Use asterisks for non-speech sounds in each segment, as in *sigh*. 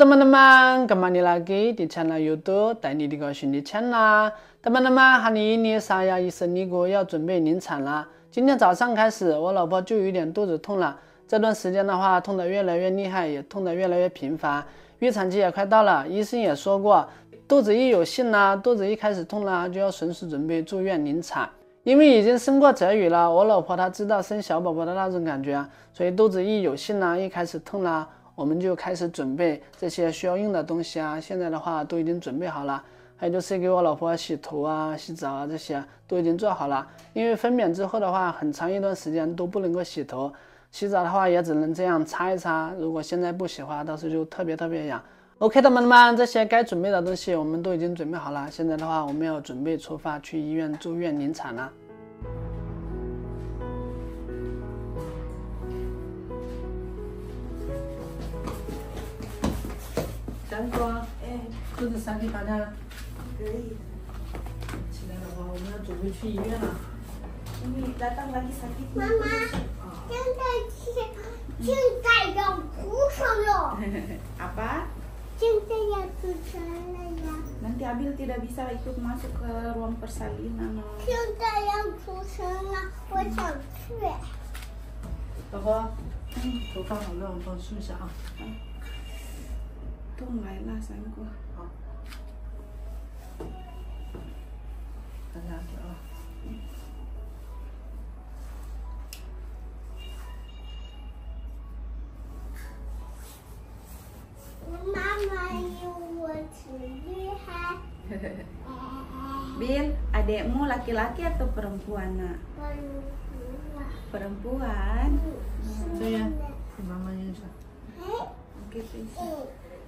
Halo teman-teman, kembali lagi di channel YouTube 带你的高兄弟 channel。teman-teman hari ini saya istri Nico 要准备临产了。今天早上开始，我老婆就有点肚子痛了。这段时间的话，痛得越来越厉害，也痛得越来越频繁。预产期也快到了，医生也说过，肚子一有信啦，肚子一开始痛啦，就要随时准备住院临产。因为已经生过泽宇了，我老婆她知道生小宝宝的那种感觉，所以肚子一有信啦，一开始痛啦。我们就开始准备这些需要用的东西啊，现在的话都已经准备好了，还有就是给我老婆洗头啊、洗澡啊这些都已经做好了。因为分娩之后的话，很长一段时间都不能够洗头，洗澡的话也只能这样擦一擦。如果现在不洗的话，到时候就特别特别痒。OK 的，朋友们，这些该准备的东西我们都已经准备好了。现在的话，我们要准备出发去医院住院临产了。三哥，哎，肚子sakit 大家？可以。起来的话，我们要准备去医院了。 Ini datang lagi sakit. 妈妈，现在是现在要出生了， Apa? 现在要出生了呀， Nanti Abil tidak bisa ikut masuk ke ruang persalinan. oh. 现在要出生了，我想去。老婆，头发好乱，我帮我梳一下啊。 Tuh Laila sayangku. 好。大家好啊。 妈妈有我最厉害。 Bil, *laughs* adekmu laki-laki atau perempuan nak? Perempuan. 这样，给妈妈一下。 Oke, please.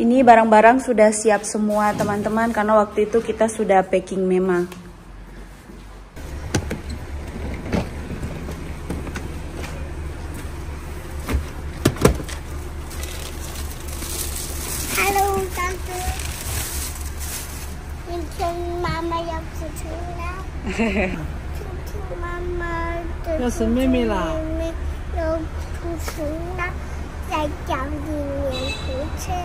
Ini barang-barang sudah siap semua teman-teman karena waktu itu kita sudah packing memang. Halo tante. Mungkin mama yang出生了。妈妈的要生妹妹啦妹妹要出生了，再讲一年出生。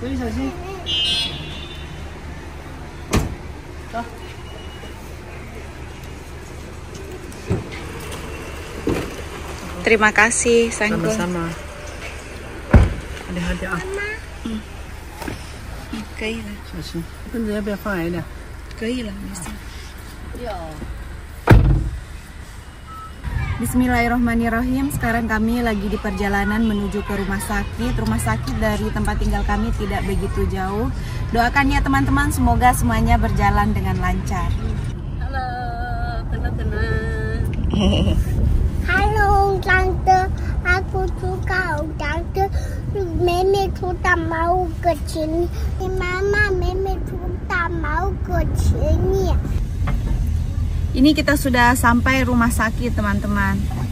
注意小心。走。 Terima kasih sayangku. Sama-sama. Hati-hati ah. 可以了，小心。棍子要不要放矮一点？可以了，没事。 Bismillahirrahmanirrahim. Sekarang kami lagi di perjalanan menuju ke rumah sakit. Rumah sakit dari tempat tinggal kami tidak begitu jauh. Doakan ya teman-teman, semoga semuanya berjalan dengan lancar. Halo, tenang-tenang. *laughs* Halo tante, aku suka tante. Meme sudah mau ke sini. Mama, meme sudah mau ke sini. Ini kita sudah sampai rumah sakit teman-teman.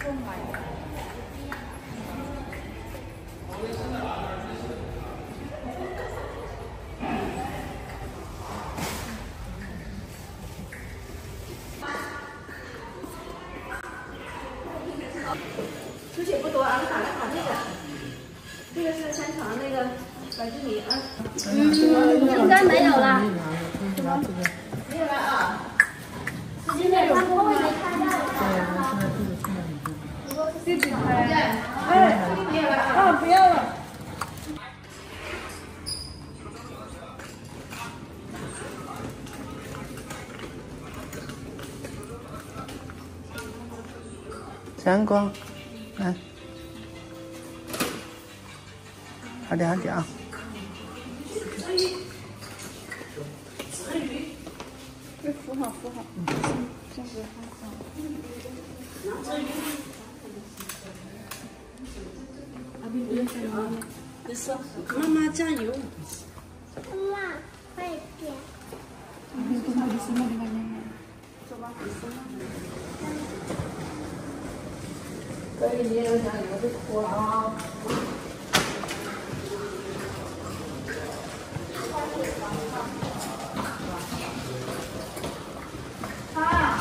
좋은 거 아닌가요? 阳光，来，好点好点啊！扶好扶好，这样子好。阿斌不用加油，没事，妈妈加油。妈妈，快点。Abil tunggu 宝贝，你别想，你别哭了啊！妈。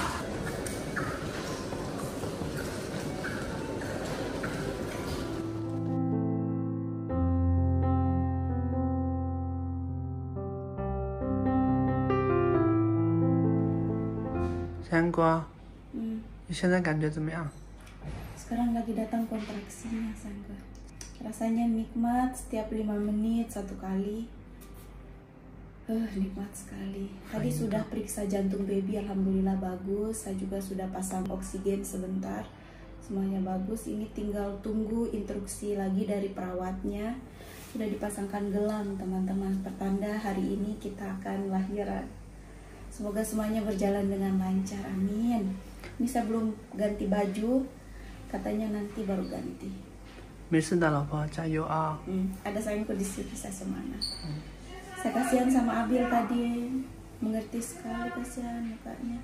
三哥，嗯，你现在感觉怎么样？Sekarang lagi datang kontraksinya, Sangga. Rasanya nikmat setiap 5 menit satu kali. Eh, nikmat sekali. Tadi sudah periksa jantung baby, alhamdulillah bagus. Saya juga sudah pasang oksigen sebentar. Semuanya bagus. Ini tinggal tunggu instruksi lagi dari perawatnya. Sudah dipasangkan gelang, teman-teman. Pertanda hari ini kita akan lahiran. Semoga semuanya berjalan dengan lancar. Amin. Ini saya belum ganti baju katanya nanti baru ganti. Mesenda lopa cayo a. Ada saya di situ saya semana. Saya kasihan sama Abil tadi, mengerti sekali kasihan mukanya.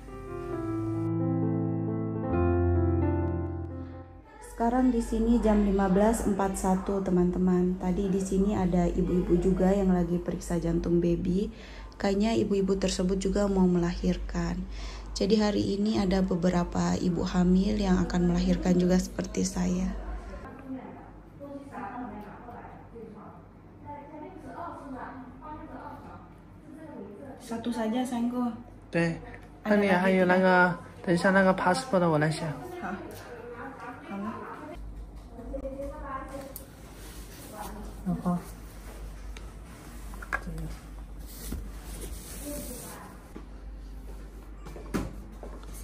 Sekarang di sini jam 15.41 teman-teman. Tadi di sini ada ibu-ibu juga yang lagi periksa jantung baby. Kayaknya ibu-ibu tersebut juga mau melahirkan. Jadi hari ini ada beberapa ibu hamil yang akan melahirkan juga seperti saya. Satu saja sayangku. 对，那你还有那个，等一下那个 passport 我来写。好，好了。老婆，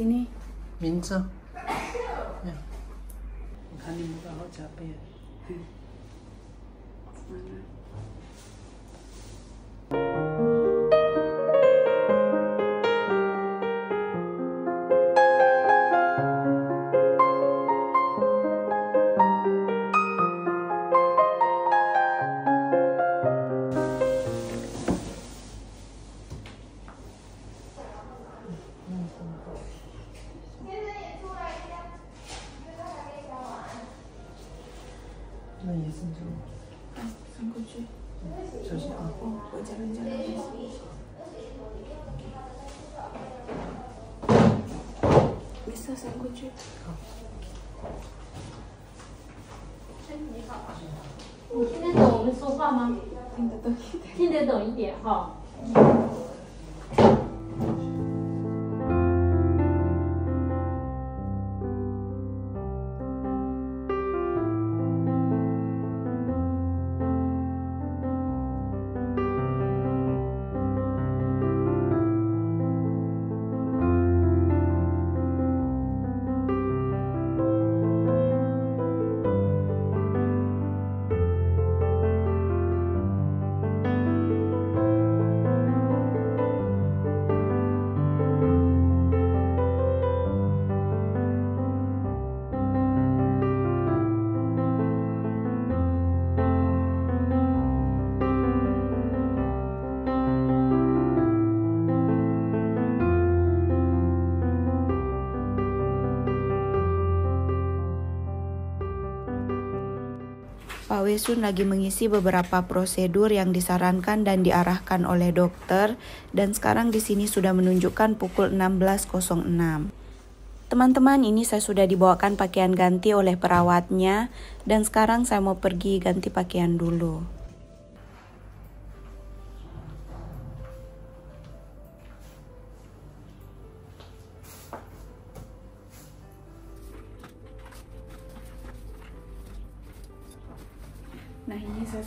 ै भिन्स खाने हो छाप 那也是这种。翻过去。小心啊！哦，我家人家人。没事，翻过去。好。你好，你听得懂我们说话吗？听得懂一点，听得懂一点哈。Pak Wesun lagi mengisi beberapa prosedur yang disarankan dan diarahkan oleh dokter dan sekarang di sini sudah menunjukkan pukul 16.06. Teman-teman, ini saya sudah dibawakan pakaian ganti oleh perawatnya dan sekarang saya mau pergi ganti pakaian dulu.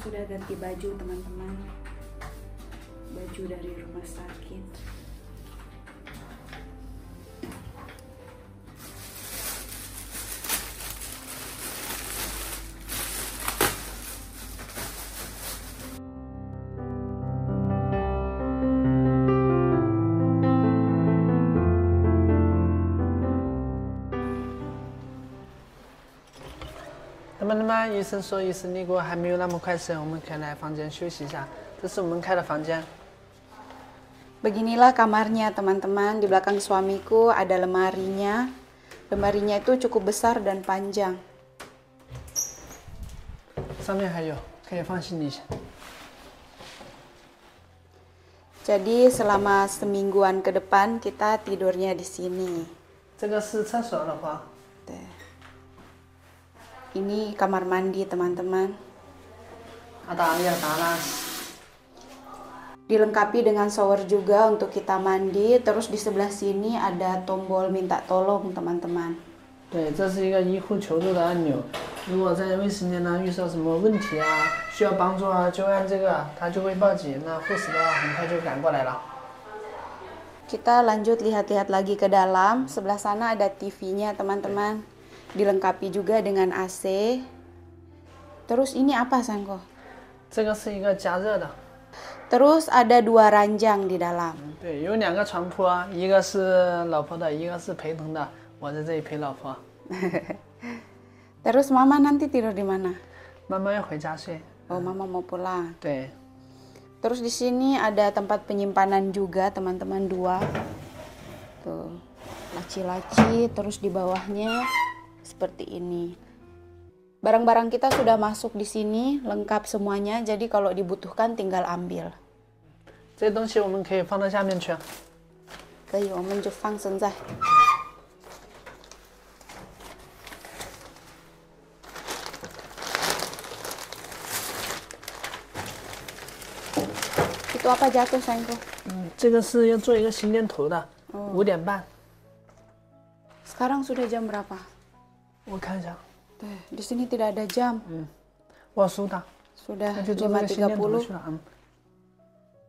Sudah ganti baju, teman-teman. Baju dari rumah sakit. teman teman，医生说医生你给我还没有那么快生，我们可以来房间休息一下。这是我们开的房间。 Beginilah kamarnya teman-teman. Di belakang suamiku ada lemarinya. Lemarinya itu cukup besar dan panjang. 上面还有可以放行李箱。 Jadi selama semingguan ke depan kita tidurnya di sini. 这个是厕所的话， Tuh. Ini kamar mandi teman-teman. ada air panas。 Dilengkapi dengan shower juga untuk kita mandi. Terus di sebelah sini ada tombol minta tolong teman-teman. 对，这是一个医护求助的按钮。如果在卫生间呢遇到什么问题啊，需要帮助啊，就按这个，它就会报警。那护士的话很快就赶过来了。 Kita lanjut lihat-lihat lagi ke dalam. Sebelah sana ada TV-nya, teman-teman. dilengkapi juga dengan AC. Terus ini apa Sanko? Terus ada dua ranjang di dalam. *laughs* Terus mama nanti tidur di mana? Mama Oh, mama mau pulang. Terus di sini ada tempat penyimpanan juga teman-teman dua. Tuh, laci-laci terus di bawahnya seperti ini. Barang-barang kita sudah masuk di sini, lengkap semuanya. Jadi kalau dibutuhkan tinggal ambil. 这些东西我们可以放到下面去。可以，我们就放现在。Itu apa jatuh sayangku? 嗯，这个是要做一个心电图的，五点半。 Sekarang sudah jam berapa? 我看一下， Tuh, di sini tidak ada jam. 我要输的， Sudah 那就做这个心电图 5.30. 去了。嗯，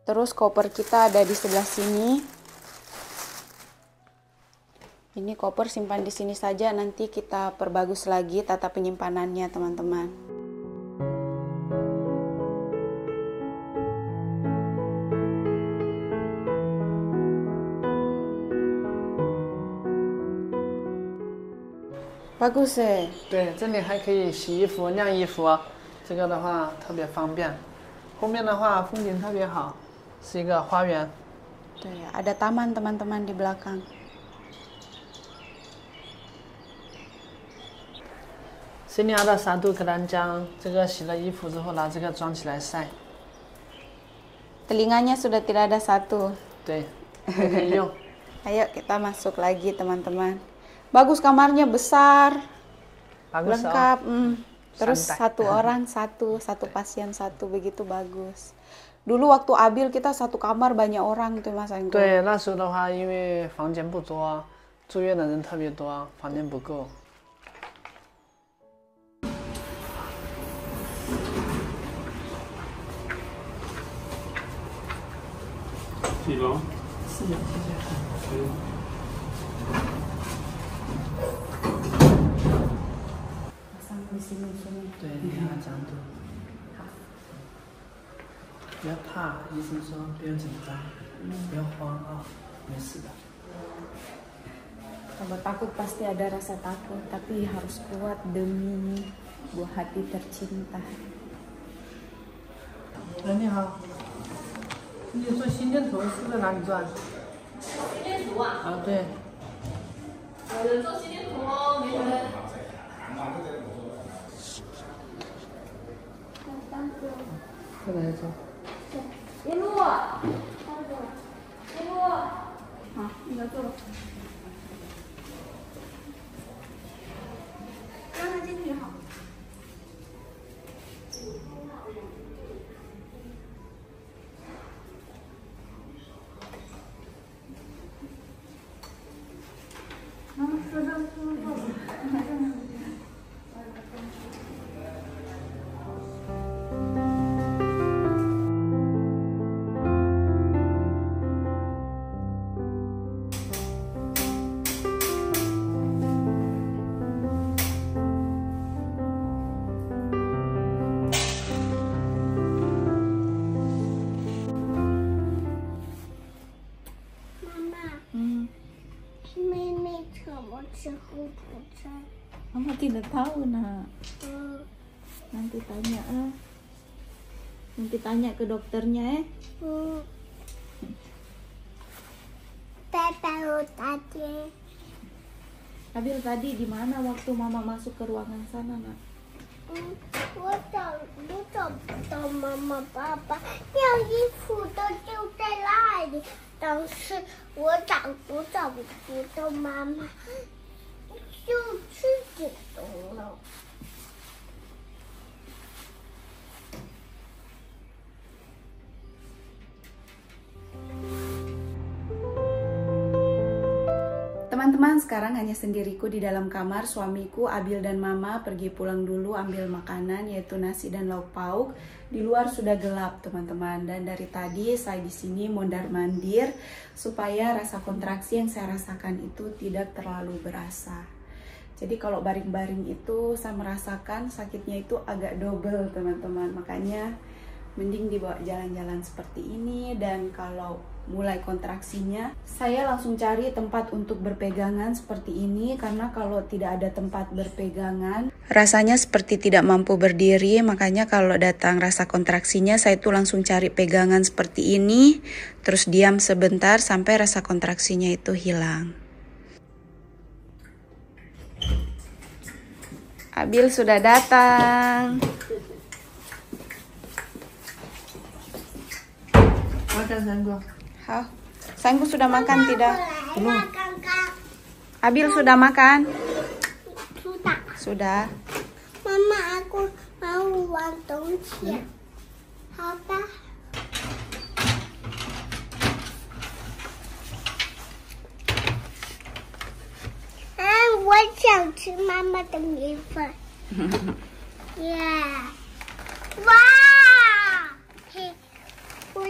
Terus koper kita ada di sebelah sini. Ini koper simpan di sini saja. Nanti kita perbagus lagi tata penyimpanannya, teman-teman. Bagus eh. 对，这里还可以洗衣服、晾衣服，这个的话特别方便。后面的话风景特别好，是一个花园。Ya, ada taman teman-teman di belakang. 这里的杀毒可兰浆，这个洗了衣服之后拿这个装起来晒，Telinganya sudah tidak ada satu. 对，还可以用。Ayo kita masuk lagi teman-teman. Bagus kamarnya besar, bagus oh. lengkap. mm. Terus Santai. satu orang *laughs* satu, satu pasien satu begitu bagus. Dulu waktu Abil kita satu kamar banyak orang tuh Mas Anggo. 对，那时候的话，因为房间不多，住院的人特别多，房间不够。 几楼？ 是的，谢谢。 对，你看它长度。不要怕，医生说不要紧张，不要慌啊，没事的。Kalau takut pasti ada rasa takut, tapi harus kuat demi buah hati tercinta. 哎，你好，你做心电图是在哪里做啊？心电图啊？啊，对。有人做心电图哦，没人。再来一次。对，林璐，林。好，你来坐吧。mama tidak tahu nak. Nanti tanya ah nanti tanya ke dokternya eh. Tahu tadi. Abil tadi di mana waktu mama masuk ke ruangan sana nak? Mama. Teman-teman, sekarang hanya sendiriku di dalam kamar. Suamiku, Abil dan Mama pergi pulang dulu ambil makanan yaitu nasi dan lauk pauk. Di luar sudah gelap, teman-teman. Dan dari tadi saya di sini mondar-mandir supaya rasa kontraksi yang saya rasakan itu tidak terlalu berasa. Jadi kalau baring-baring itu saya merasakan sakitnya itu agak double, teman-teman. Makanya mending dibawa jalan-jalan seperti ini dan kalau mulai kontraksinya saya langsung cari tempat untuk berpegangan seperti ini karena kalau tidak ada tempat berpegangan rasanya seperti tidak mampu berdiri makanya kalau datang rasa kontraksinya saya tuh langsung cari pegangan seperti ini terus diam sebentar sampai rasa kontraksinya itu hilang. Abil sudah datang Makan sanggup. Hah, Sanggu sudah makan tidak? 来了，刚刚 Abil sudah makan? 出打。 Sudah. Mama, aku mau uang 东西。好的。啊，我想吃妈妈的米粉。耶！哇！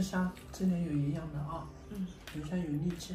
香，这点有营养的啊。嗯，留下有力气。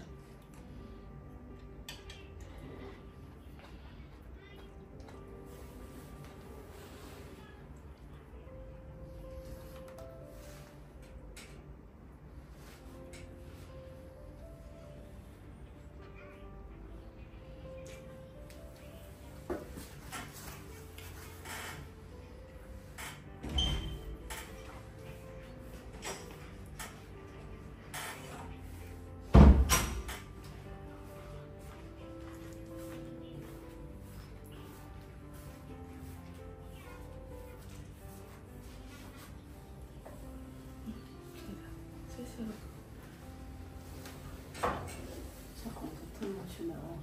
这好像吞下去了哦。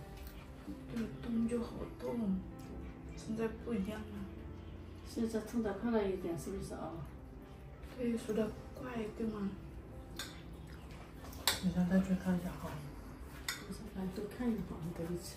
对，动就好动，现在不一样了。现在痛的快了一点，是不是啊？对，说的快对吗？等一下再去看一下哈。来多看一会儿，你得吃。